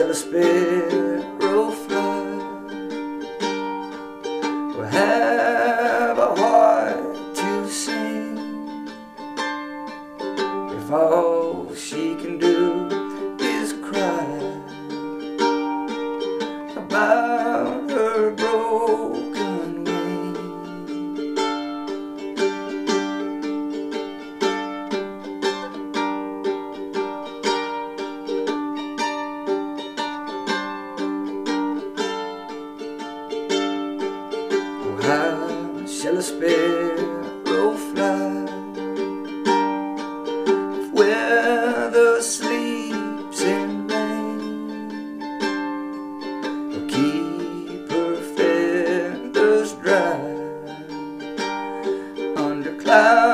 a sparrow fly will have a heart to sing. If all she can do is cry about her broken shall a sparrow fly if weather sleeps in rain? Or keep her feathers dry under clouds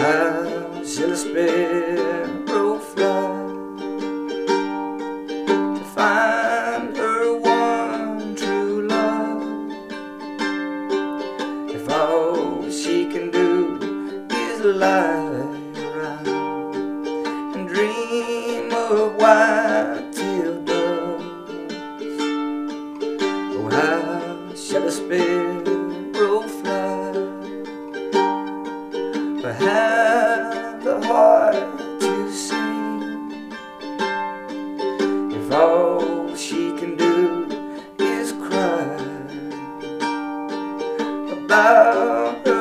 How shall a sparrow fly to find her one true love? If all she can do is lie around and dream of doves, oh, how shall a sparrow the heart to sing. If all she can do is cry about